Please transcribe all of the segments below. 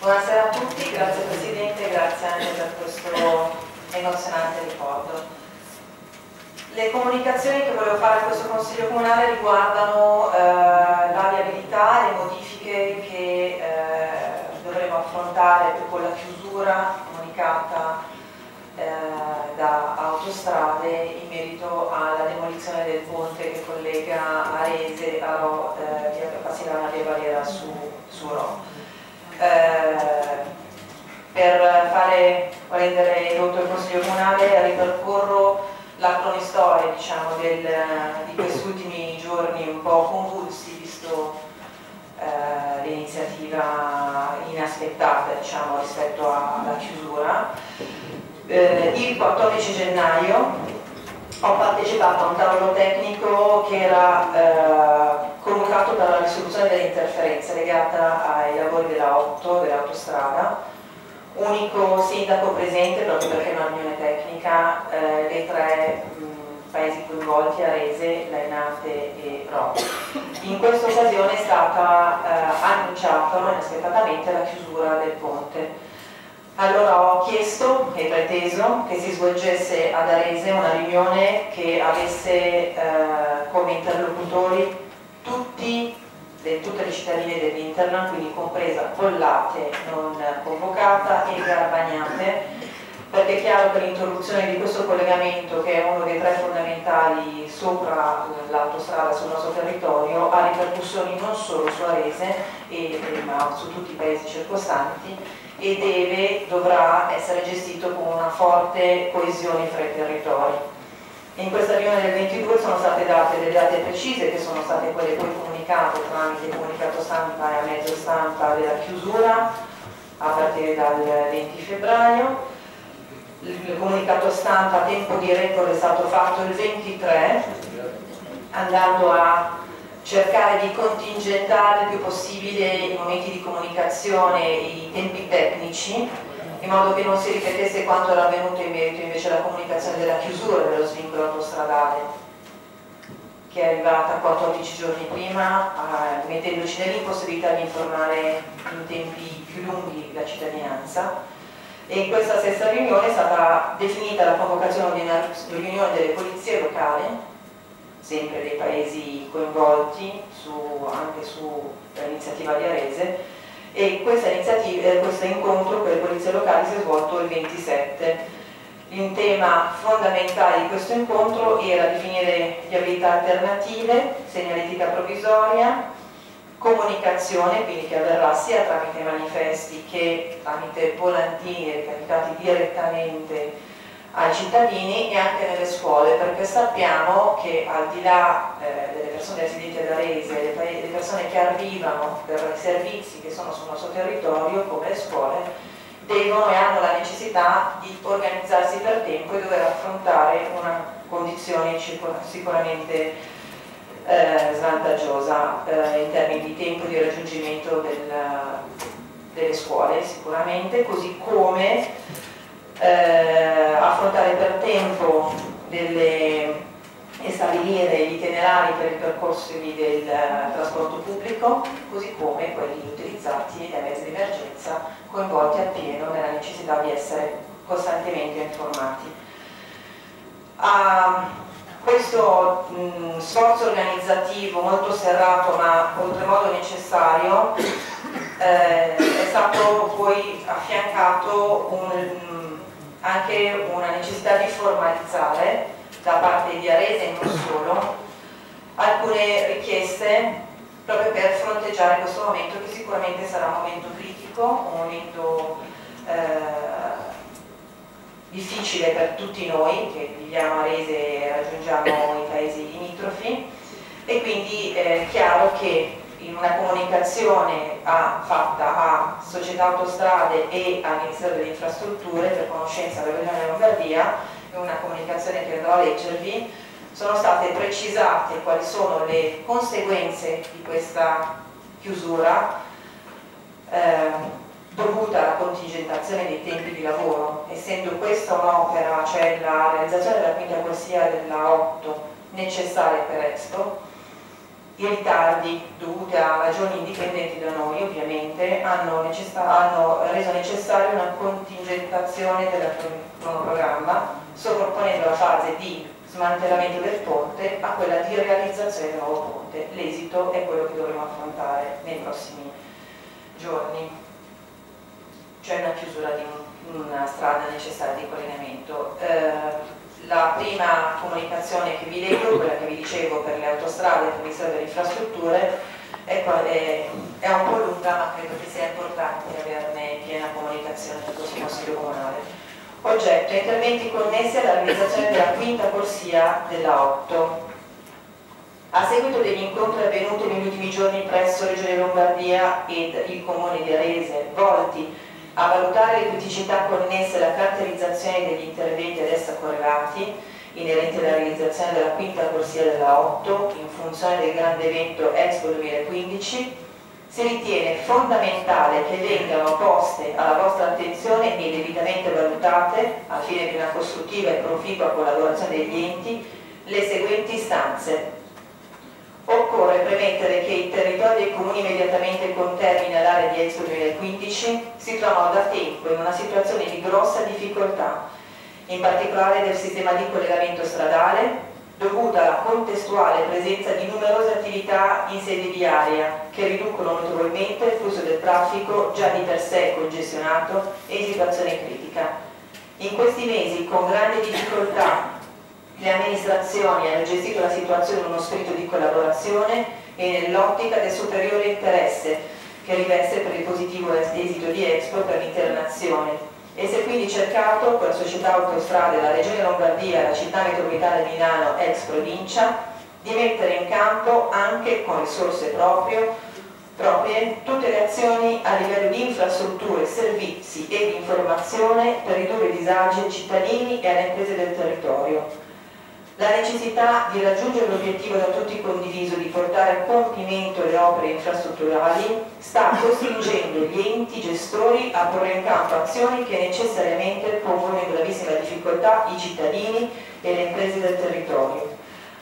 Buonasera a tutti, grazie Presidente, grazie anche per questo emozionante ricordo. Le comunicazioni che volevo fare a questo Consiglio Comunale riguardano eh, la viabilità e le modifiche che eh, dovremo affrontare con la chiusura comunicata eh, da autostrade in merito alla demolizione del ponte che collega Arese a Ro, eh, via Capasilana e Valera su, su Ro. Eh, per fare rendere edotto il Consiglio Comunale ripercorro la cronistoria diciamo, del, di questi ultimi giorni un po' convulsi visto eh, l'iniziativa inaspettata diciamo, rispetto alla chiusura. Eh, il 14 gennaio ho partecipato a un tavolo tecnico che era eh, convocato per la risoluzione delle interferenze legata ai lavori della 8, dell'autostrada, unico sindaco presente proprio perché è una riunione tecnica, eh, dei tre mh, paesi coinvolti, Arese, Lainate e Roma. In questa occasione è stata eh, annunciata inaspettatamente la chiusura del ponte allora ho chiesto e preteso che si svolgesse ad Arese una riunione che avesse eh, come interlocutori tutti, le, tutte le cittadine dell'Interland, quindi compresa Pollate non convocata e Garbagnate, perché è chiaro che l'introduzione di questo collegamento, che è uno dei tre fondamentali sopra l'autostrada sul nostro territorio, ha ripercussioni non solo su Arese, e, ma su tutti i paesi circostanti e deve, dovrà essere gestito con una forte coesione fra i territori. In questa riunione del 22 sono state date delle date precise che sono state quelle poi comunicate tramite comunicato stampa e a mezzo stampa della chiusura a partire dal 20 febbraio. Il comunicato stampa a tempo di record è stato fatto il 23 andando a cercare di contingentare il più possibile i momenti di comunicazione, i tempi tecnici, in modo che non si ripetesse quanto era avvenuto in merito invece alla comunicazione della chiusura dello svincolo autostradale che è arrivata 14 giorni prima, eh, mettendoci nell'impossibilità di informare in tempi più lunghi la cittadinanza. E in questa stessa riunione è stata definita la convocazione di una riunione delle polizie locali sempre dei paesi coinvolti su, anche sull'iniziativa di Arese e eh, questo incontro con le polizie locali si è svolto il 27. Il tema fondamentale di questo incontro era definire viabilità alternative, segnaletica provvisoria, comunicazione, quindi che avverrà sia tramite manifesti che tramite volantini recapitati direttamente ai cittadini e anche nelle scuole perché sappiamo che al di là eh, delle persone residenti ad Arese, le, le persone che arrivano per i servizi che sono sul nostro territorio come le scuole devono e hanno la necessità di organizzarsi per tempo e dover affrontare una condizione sicuramente eh, svantaggiosa eh, in termini di tempo di raggiungimento del, delle scuole sicuramente, così come eh, affrontare per tempo delle, e stabilire gli itinerari per i percorsi del trasporto pubblico, così come quelli utilizzati dai mezzi di emergenza coinvolti appieno nella necessità di essere costantemente informati. A questo mh, sforzo organizzativo molto serrato ma oltremodo necessario eh, è stato poi affiancato un anche una necessità di formalizzare da parte di Arese e non solo alcune richieste proprio per fronteggiare questo momento che sicuramente sarà un momento critico, un momento eh, difficile per tutti noi che viviamo a Arese e raggiungiamo i paesi limitrofi. E quindi è chiaro che in una comunicazione a, fatta a Società Autostrade e al Ministero delle Infrastrutture per conoscenza della Regione Lombardia, una comunicazione che andrò a leggervi, sono state precisate quali sono le conseguenze di questa chiusura eh, dovuta alla contingentazione dei tempi di lavoro, essendo questa un'opera, cioè la realizzazione della quinta corsia della 8 necessaria per Expo, I ritardi dovuti a ragioni indipendenti da noi ovviamente hanno, hanno reso necessaria una contingentazione del cronoprogramma sovrapponendo la fase di smantellamento del ponte a quella di realizzazione del nuovo ponte. L'esito è quello che dovremo affrontare nei prossimi giorni, cioè una chiusura di una strada necessaria di collegamento. Eh, la prima comunicazione che vi leggo, quella che vi dicevo per le autostrade e per il Ministero delle Infrastrutture, è, è, è, un po' lunga ma credo che sia importante averne piena comunicazione per questo Consiglio Comunale. Oggetto, interventi connessi alla realizzazione della quinta corsia della 8. A seguito degli incontri avvenuti negli ultimi giorni presso Regione Lombardia ed il Comune di Arese, volti a valutare le criticità connesse alla caratterizzazione degli interventi ad essa correlati inerenti alla realizzazione della quinta corsia della 8 in funzione del grande evento Expo 2015 si ritiene fondamentale che vengano poste alla vostra attenzione e debitamente valutate, a fine di una costruttiva e proficua collaborazione degli enti, le seguenti istanze. Occorre premettere che i territori dei comuni immediatamente contermini all'area di Expo 2015 si trovano da tempo in una situazione di grossa difficoltà, in particolare del sistema di collegamento stradale, dovuta alla contestuale presenza di numerose attività in sede viaria che riducono notevolmente il flusso del traffico già di per sé congestionato e in situazione critica. In questi mesi, con grande difficoltà, le amministrazioni hanno gestito la situazione in uno spirito di collaborazione e nell'ottica del superiore interesse che riveste per il positivo esito di Expo per l'intera nazione. E si è quindi cercato con la società autostrade, la Regione Lombardia la città metropolitana di Milano, ex provincia, di mettere in campo anche con risorse proprio, proprie tutte le azioni a livello di infrastrutture, servizi e di informazione per ridurre i disagi ai cittadini e alle imprese del territorio la necessità di raggiungere l'obiettivo da tutti condiviso di portare a compimento le opere infrastrutturali sta costringendo gli enti gestori a porre in campo azioni che necessariamente pongono in gravissima difficoltà i cittadini e le imprese del territorio.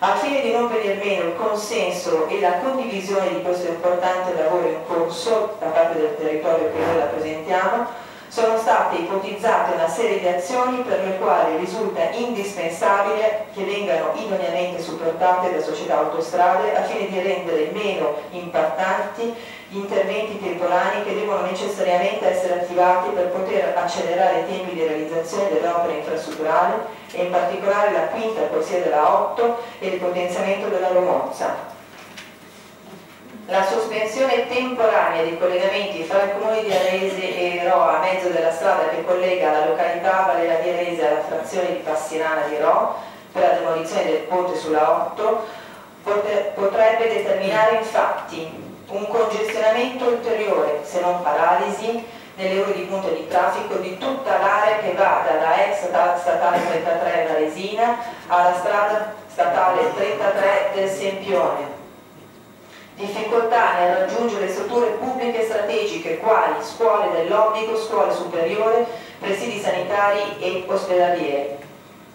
Al fine di non venir meno il consenso e la condivisione di questo importante lavoro in corso da parte del territorio che noi rappresentiamo, sono state ipotizzate una serie di azioni per le quali risulta indispensabile che vengano idoneamente supportate da società autostrade a fine di rendere meno impattanti interventi temporanei che devono necessariamente essere attivati per poter accelerare i tempi di realizzazione delle opere infrastrutturali e in particolare la quinta corsia della 8 e il potenziamento della Romozza. La sospensione temporanea dei collegamenti fra il comune di Arese e Ro a mezzo della strada che collega la località Valera di Arese alla frazione di Passinana di Ro per la demolizione del ponte sulla 8 potrebbe determinare infatti un congestionamento ulteriore, se non paralisi, nelle ore di punta di traffico di tutta l'area che va dalla ex statale 33 Varesina alla strada statale 33 del Sempione. Difficoltà nel raggiungere strutture pubbliche strategiche quali scuole dell'obbligo, scuole superiori, presidi sanitari e ospedalieri,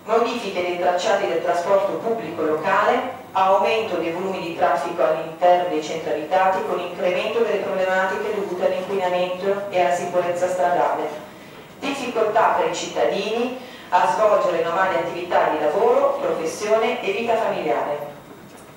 modifiche dei tracciati del trasporto pubblico locale, aumento dei volumi di traffico all'interno dei centri abitati con incremento delle problematiche dovute all'inquinamento e alla sicurezza stradale, difficoltà per i cittadini a svolgere normali attività di lavoro, professione e vita familiare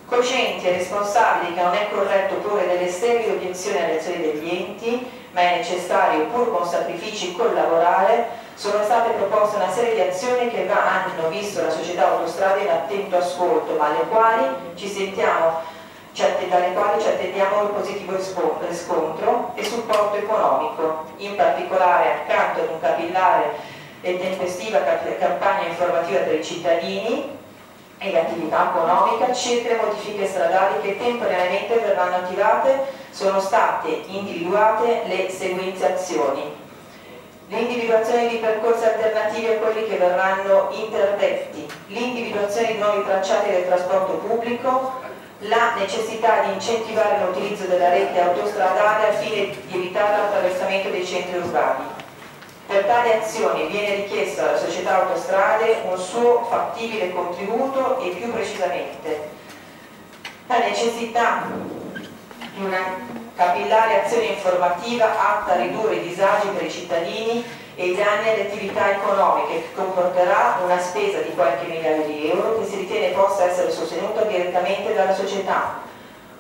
coscienti e responsabili che non è corretto porre delle sterili obiezioni alle azioni degli enti, ma è necessario, pur con sacrifici, collaborare, sono state proposte una serie di azioni che hanno visto la società autostrade in attento ascolto, ma alle quali ci sentiamo dalle quali ci attendiamo un positivo riscontro e supporto economico, in particolare accanto ad un capillare e tempestiva campagna informativa per i cittadini e l'attività economica circa le modifiche stradali che temporaneamente verranno attivate sono state individuate le seguenti azioni. L'individuazione di percorsi alternativi a quelli che verranno interdetti l'individuazione di nuovi tracciati del trasporto pubblico la necessità di incentivare l'utilizzo della rete autostradale al fine di evitare l'attraversamento dei centri urbani per tali azioni viene richiesto alla società autostrade un suo fattibile contributo e più precisamente La necessità di una capillare azione informativa atta a ridurre i disagi per i cittadini e i danni alle attività economiche che comporterà una spesa di qualche migliaio di euro che si ritiene possa essere sostenuta direttamente dalla società.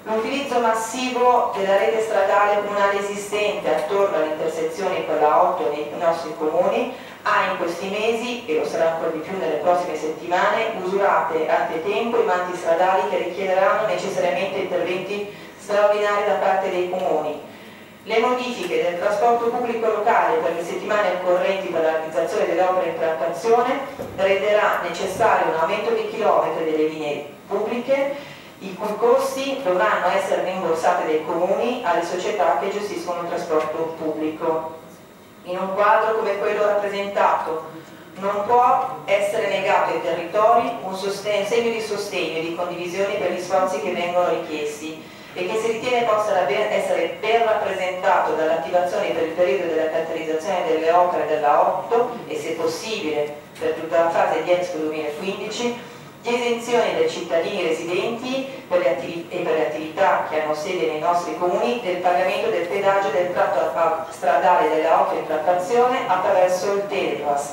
L'utilizzo massivo della rete stradale comunale esistente attorno alle intersezioni per la 8 nei nostri comuni ha in questi mesi, e lo sarà ancora di più nelle prossime settimane, usurate antetempo i manti stradali che richiederanno necessariamente interventi straordinari da parte dei comuni. Le modifiche del trasporto pubblico locale per le settimane occorrenti per la realizzazione delle opere in trattazione renderà necessario un aumento di chilometri delle linee pubbliche i cui costi dovranno essere rimborsati dai comuni alle società che gestiscono il trasporto pubblico. In un quadro come quello rappresentato non può essere negato ai territori un, un segno di sostegno e di condivisione per gli sforzi che vengono richiesti e che si ritiene possa essere ben rappresentato dall'attivazione per il periodo della caratterizzazione delle opere della 8 e se possibile per tutta la fase di Expo 2015 di esenzione dei cittadini residenti per e per le attività che hanno sede nei nostri comuni del pagamento del pedaggio del tratto stradale della 8 in trattazione attraverso il Telepass.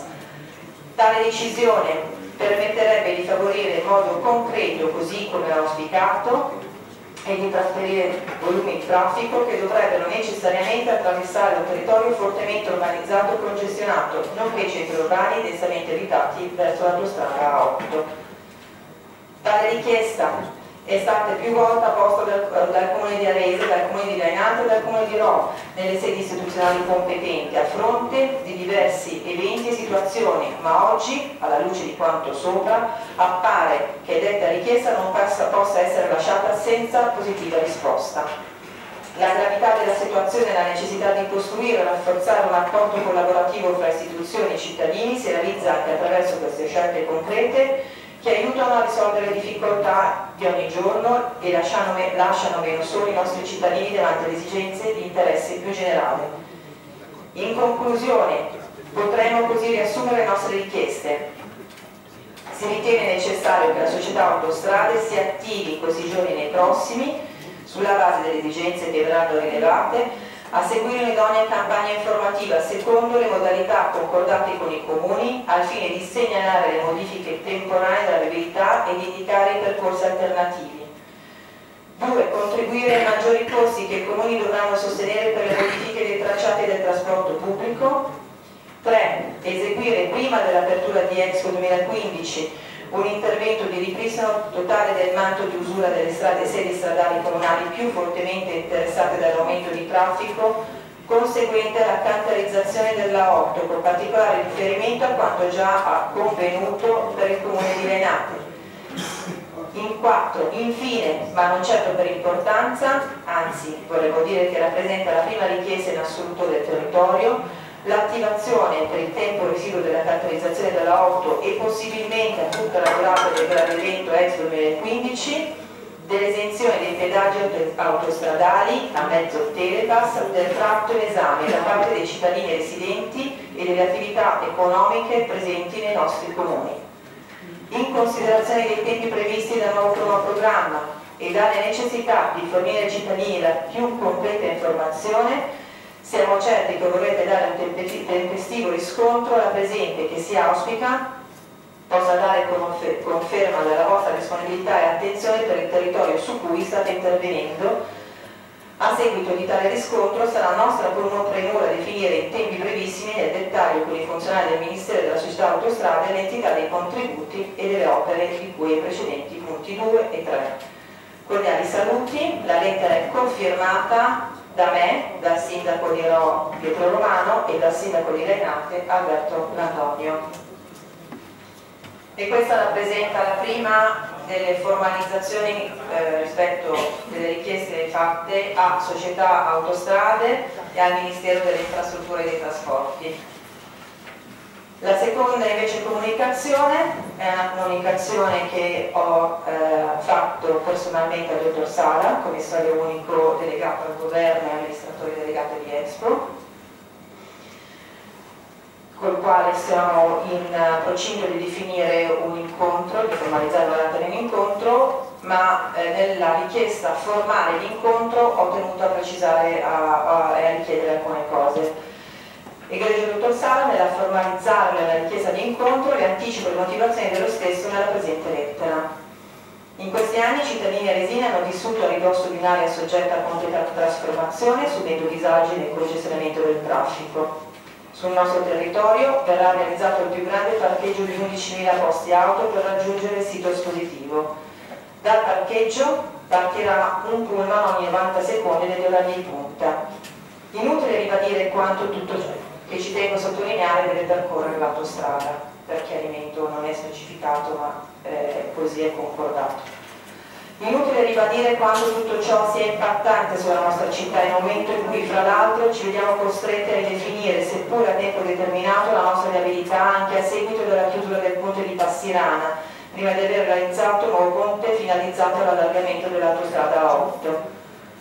Tale decisione permetterebbe di favorire in modo concreto, così come auspicato, e di trasferire volumi di traffico che dovrebbero necessariamente attraversare un territorio fortemente urbanizzato e congestionato, nonché centri urbani densamente abitati verso l'autostrada A8. Tale richiesta è stata più volte posta dal, dal, Comune di Arese, dal Comune di Gainato e dal Comune di Rho nelle sedi istituzionali competenti a fronte di diversi eventi e situazioni, ma oggi, alla luce di quanto sopra, appare che detta richiesta non possa, possa essere lasciata senza positiva risposta. La gravità della situazione e la necessità di costruire e rafforzare un rapporto collaborativo fra istituzioni e cittadini si realizza anche attraverso queste scelte concrete che aiutano a risolvere le difficoltà di ogni giorno e lasciano, lasciano meno soli i nostri cittadini davanti alle esigenze di interesse più generale. In conclusione, potremmo così riassumere le nostre richieste. Si ritiene necessario che la società autostrade si attivi in questi giorni e nei prossimi, sulla base delle esigenze che verranno rilevate, a seguire un'idonea campagna informativa secondo le modalità concordate con i comuni al fine di segnalare le modifiche temporanee della viabilità e di indicare i percorsi alternativi. 2. Contribuire ai maggiori costi che i comuni dovranno sostenere per le modifiche dei tracciati del trasporto pubblico. 3. Eseguire prima dell'apertura di Expo 2015 un intervento di ripristino totale del manto di usura delle strade e sedi stradali comunali più fortemente interessate dall'aumento di traffico conseguente alla cantarizzazione della 8 con particolare riferimento a quanto già convenuto per il comune di Renate. In 4, infine, ma non certo per importanza, anzi volevo dire che rappresenta la prima richiesta in assoluto del territorio, l'attivazione per il tempo residuo della caratterizzazione della 8 e possibilmente a tutta la durata del grave evento Expo 2015 dell'esenzione dei pedaggi autostradali a mezzo telepass del tratto in esame da parte dei cittadini residenti e delle attività economiche presenti nei nostri comuni. In considerazione dei tempi previsti dal nuovo programma e dalle necessità di fornire ai cittadini la più completa informazione, siamo certi che vorrete dare un tempestivo riscontro alla presente che si auspica possa dare conferma della vostra disponibilità e attenzione per il territorio su cui state intervenendo. A seguito di tale riscontro sarà nostra premura definire in tempi brevissimi nel dettaglio con i funzionari del Ministero della Società Autostrade l'entità dei contributi e delle opere di cui ai precedenti punti 2 e 3. Cordiali saluti, la lettera è confermata da me, dal sindaco di Ro Pietro Romano e dal sindaco di Renate Alberto Lantonio. E questa rappresenta la prima delle formalizzazioni eh, rispetto delle richieste fatte a società autostrade e al Ministero delle Infrastrutture e dei Trasporti. La seconda invece comunicazione è una comunicazione che ho eh, fatto personalmente al dottor Sala, commissario unico delegato al governo e amministratore delegato di Expo, col quale siamo in procinto di definire un incontro, di formalizzare la data di un incontro ma eh, nella richiesta formale di incontro ho tenuto a precisare e a, a, richiedere alcune cose. Egregio dottor Sala, nella formalizzare la richiesta di incontro le anticipo le motivazioni dello stesso nella presente lettera. In questi anni i cittadini aresini hanno vissuto a ridosso di un'area soggetta a completa trasformazione, subendo disagi nel congestionamento del traffico. Sul nostro territorio verrà realizzato il più grande parcheggio di 11.000 posti auto per raggiungere il sito espositivo. Dal parcheggio partirà un pullman ogni 90 secondi negli orari di punta. Inutile ribadire quanto tutto ciò che ci tengo a sottolineare deve percorrere l'autostrada, per chiarimento non è specificato ma eh, così è concordato. Inutile ribadire quanto tutto ciò sia impattante sulla nostra città in un momento in cui, fra l'altro, ci vediamo costretti a ridefinire, seppur a tempo determinato, la nostra viabilità anche a seguito della chiusura del ponte di Passirana, prima di aver realizzato un nuovo ponte finalizzato all'allargamento dell'autostrada 8.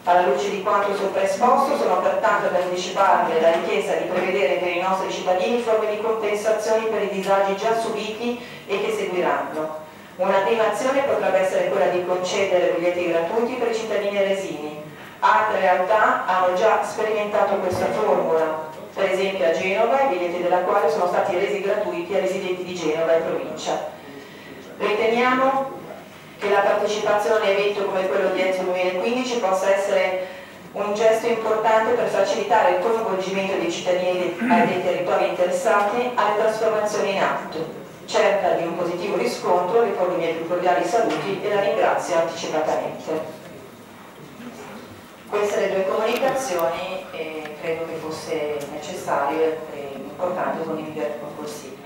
Alla luce di quanto sopra esposto, sono pertanto da anticipare la richiesta di prevedere per i nostri cittadini forme di compensazioni per i disagi già subiti e che seguiranno una prima azione potrebbe essere quella di concedere biglietti gratuiti per i cittadini resini. Altre realtà hanno già sperimentato questa formula, per esempio a Genova i biglietti della quale sono stati resi gratuiti ai residenti di Genova e provincia. Riteniamo che la partecipazione a un evento come quello di Enzo 2015 possa essere un gesto importante per facilitare il coinvolgimento dei cittadini e dei territori interessati alle trasformazioni in atto cerca di un positivo riscontro, le porgo i miei più cordiali saluti e la ringrazio anticipatamente. Queste le due comunicazioni e credo che fosse necessario e importante condividere con così.